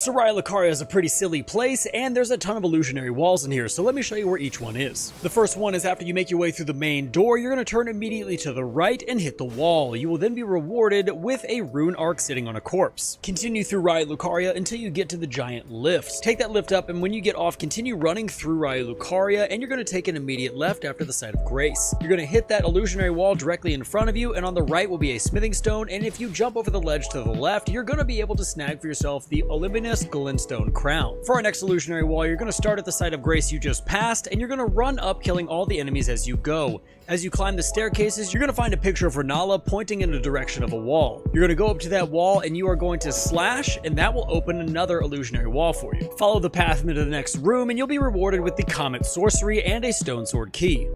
So Raya Lucaria is a pretty silly place, and there's a ton of illusionary walls in here, so let me show you where each one is. The first one is after you make your way through the main door, you're going to turn immediately to the right and hit the wall. You will then be rewarded with a rune arc sitting on a corpse. Continue through Raya Lucaria until you get to the giant lift. Take that lift up, and when you get off, continue running through Raya Lucaria, and you're going to take an immediate left after the site of grace. You're going to hit that illusionary wall directly in front of you, and on the right will be a smithing stone, and if you jump over the ledge to the left, you're going to be able to snag for yourself the Olivinus Glintstone Crown. For our next illusionary wall, you're going to start at the site of grace you just passed, and you're going to run up killing all the enemies as you go. As you climb the staircases, you're going to find a picture of Renala pointing in the direction of a wall. You're going to go up to that wall and you are going to slash, and that will open another illusionary wall for you. Follow the path into the next room, and you'll be rewarded with the Comet Sorcery and a Stone Sword Key.